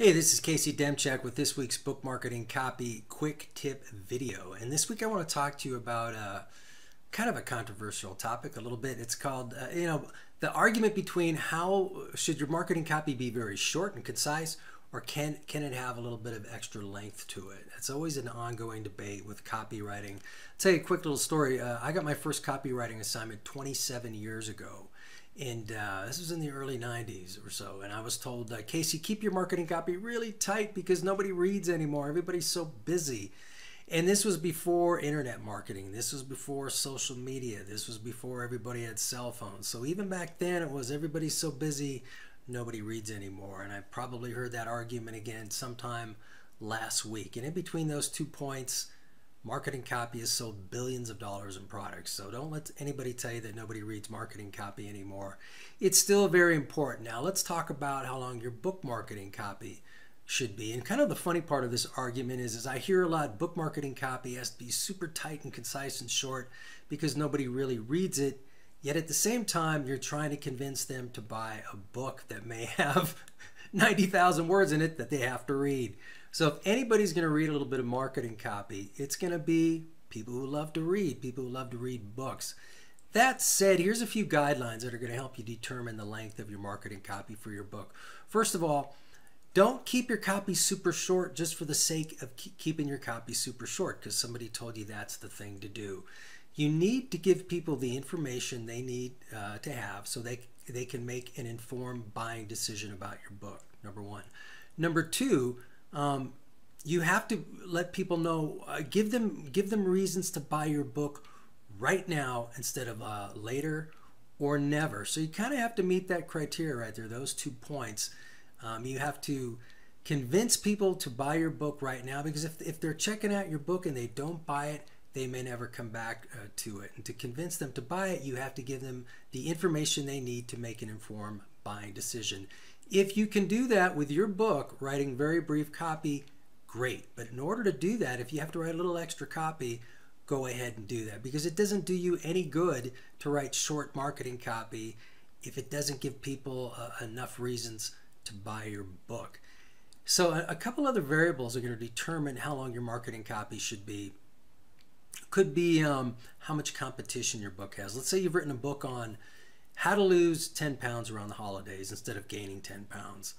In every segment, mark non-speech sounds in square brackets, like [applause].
Hey, this is Casey Demchak with this week's Book Marketing Copy Quick Tip video. And this week I want to talk to you about uh, kind of a controversial topic a little bit. It's called, uh, you know, the argument between how should your marketing copy be very short and concise or can, can it have a little bit of extra length to it? It's always an ongoing debate with copywriting. I'll tell you a quick little story. Uh, I got my first copywriting assignment 27 years ago and uh, this was in the early 90s or so and i was told uh, casey keep your marketing copy really tight because nobody reads anymore. Everybody's so busy. And this was before internet marketing. This was before social media. This was before everybody had cell phones. So even back then it was everybody's so busy nobody reads anymore. And i probably heard that argument again sometime last week. And in between those two points Marketing copy has sold billions of dollars in products. So don't let anybody tell you that nobody reads marketing copy anymore. It's still very important. Now let's talk about how long your book marketing copy should be. And kind of the funny part of this argument is, is I hear a lot book marketing copy has to be super tight and concise and short because nobody really reads it. Yet at the same time, you're trying to convince them to buy a book that may [laughs] have 90,000 words in it that they have to read. So if anybody's going to read a little bit of marketing copy, it's going to be people who love to read, people who love to read books. That said, here's a few guidelines that are going to help you determine the length of your marketing copy for your book. First of all, don't keep your copy super short just for the sake of keeping your copy super short because somebody told you that's the thing to do. You need to give people the information they need uh, to have so they, they can make an informed buying decision about your book, number one. Number two, um, you have to let people know, uh, give them give them reasons to buy your book right now instead of uh, later or never. So you kind of have to meet that criteria right there, those two points. Um, you have to convince people to buy your book right now because if, if they're checking out your book and they don't buy it, they may never come back uh, to it. And to convince them to buy it, you have to give them the information they need to make an informed buying decision. If you can do that with your book, writing very brief copy, great. But in order to do that, if you have to write a little extra copy, go ahead and do that because it doesn't do you any good to write short marketing copy if it doesn't give people uh, enough reasons to buy your book. So a, a couple other variables are going to determine how long your marketing copy should be. Could be um, how much competition your book has. Let's say you've written a book on how to Lose 10 Pounds Around the Holidays Instead of Gaining 10 Pounds.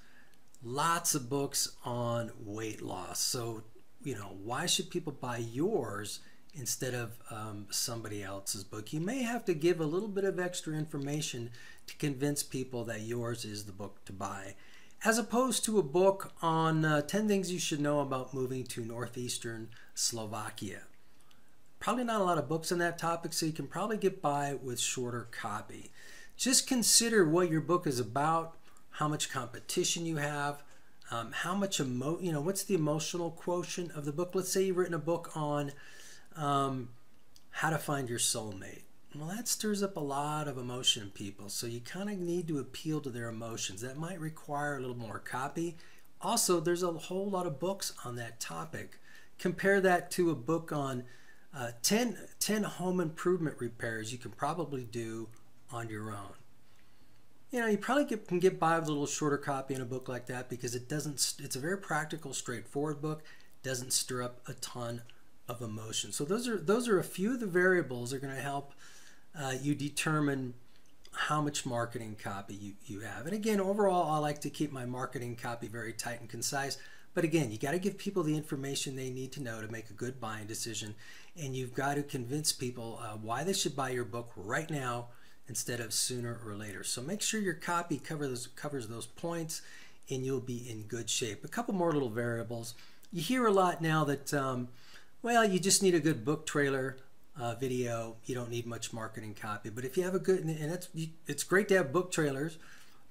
Lots of books on weight loss. So, you know, why should people buy yours instead of um, somebody else's book? You may have to give a little bit of extra information to convince people that yours is the book to buy, as opposed to a book on uh, 10 things you should know about moving to northeastern Slovakia. Probably not a lot of books on that topic, so you can probably get by with shorter copy just consider what your book is about, how much competition you have, um, how much emo you know what's the emotional quotient of the book. Let's say you've written a book on um, how to find your soulmate. Well, that stirs up a lot of emotion in people, so you kind of need to appeal to their emotions. That might require a little more copy. Also, there's a whole lot of books on that topic. Compare that to a book on uh, 10, 10 home improvement repairs you can probably do on your own. You know, you probably get, can get by with a little shorter copy in a book like that because it doesn't, it's a very practical, straightforward book, doesn't stir up a ton of emotion. So those are, those are a few of the variables that are going to help uh, you determine how much marketing copy you, you have. And again, overall, I like to keep my marketing copy very tight and concise. But again, you got to give people the information they need to know to make a good buying decision. And you've got to convince people uh, why they should buy your book right now instead of sooner or later. So make sure your copy covers, covers those points and you'll be in good shape. A couple more little variables. You hear a lot now that, um, well, you just need a good book trailer uh, video. You don't need much marketing copy. But if you have a good, and it's, it's great to have book trailers,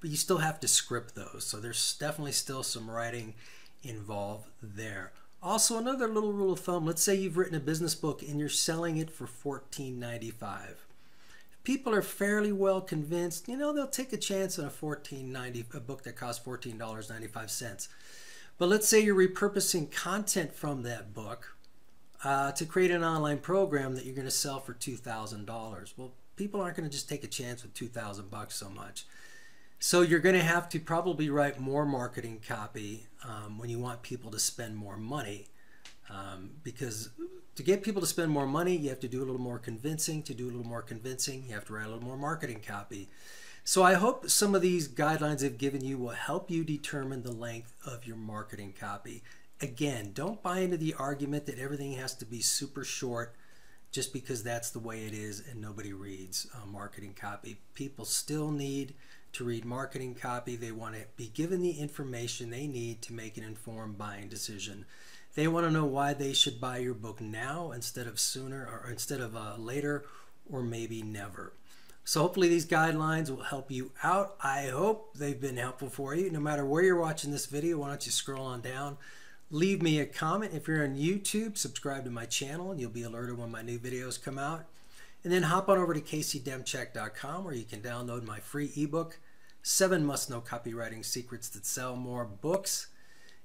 but you still have to script those. So there's definitely still some writing involved there. Also, another little rule of thumb, let's say you've written a business book and you're selling it for $14.95 people are fairly well convinced, you know, they'll take a chance on a 14.90 a book that costs $14.95. But let's say you're repurposing content from that book uh, to create an online program that you're going to sell for $2,000. Well, people aren't going to just take a chance with 2,000 bucks so much. So you're going to have to probably write more marketing copy um, when you want people to spend more money. Um, because to get people to spend more money, you have to do a little more convincing. To do a little more convincing, you have to write a little more marketing copy. So I hope some of these guidelines I've given you will help you determine the length of your marketing copy. Again, don't buy into the argument that everything has to be super short just because that's the way it is and nobody reads marketing copy. People still need to read marketing copy. They want to be given the information they need to make an informed buying decision. They want to know why they should buy your book now instead of sooner or instead of uh, later or maybe never. So hopefully these guidelines will help you out. I hope they've been helpful for you. No matter where you're watching this video, why don't you scroll on down, leave me a comment. If you're on YouTube, subscribe to my channel and you'll be alerted when my new videos come out. And then hop on over to caseydemchak.com where you can download my free ebook, Seven Must Know Copywriting Secrets That Sell More Books.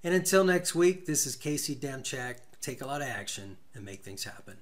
And until next week, this is Casey Demchak. Take a lot of action and make things happen.